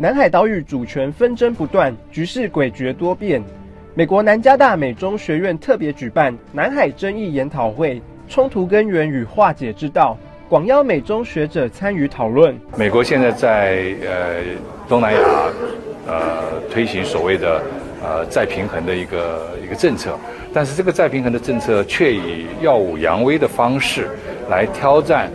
南海岛屿主权纷争不断，局势诡谲多变。美国南加大美中学院特别举办南海争议研讨会，冲突根源与化解之道，广邀美中学者参与讨论。美国现在在呃东南亚呃推行所谓的呃再平衡的一个一个政策，但是这个再平衡的政策却以耀武扬威的方式来挑战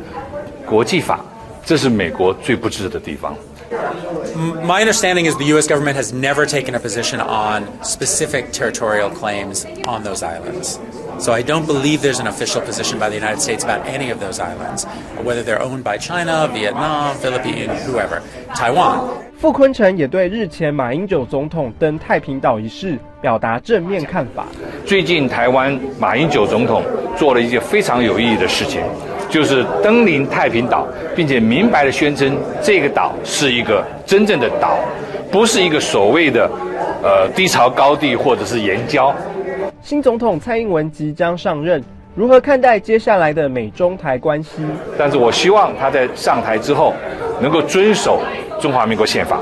国际法，这是美国最不智的地方。My understanding is the U.S. government has never taken a position on specific territorial claims on those islands. So I don't believe there's an official position by the United States about any of those islands, whether they're owned by China, Vietnam, Philippines, whoever, Taiwan. 傅昆城也对日前马英九总统登太平岛一事表达正面看法。最近台湾马英九总统做了一件非常有意义的事情。就是登临太平岛，并且明白的宣称这个岛是一个真正的岛，不是一个所谓的呃低潮高地或者是岩礁。新总统蔡英文即将上任，如何看待接下来的美中台关系？但是我希望他在上台之后，能够遵守中华民国宪法，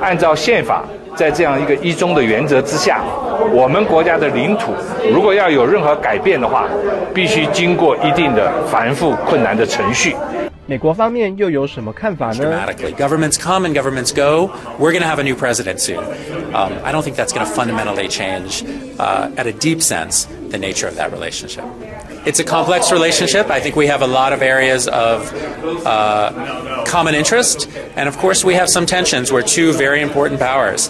按照宪法。在这样一个一中的原则之下，我们国家的领土如果要有任何改变的话，必须经过一定的繁复困难的程序。美国方面又有什么看法呢？Governments come and governments go. We're going to have a new president soon. Um, I don't think that's going to fundamentally change, uh, at a deep sense, the nature of that relationship. It's a complex relationship. I think we have a lot of areas of uh, common interest, and of course, we have some tensions. We're two very important powers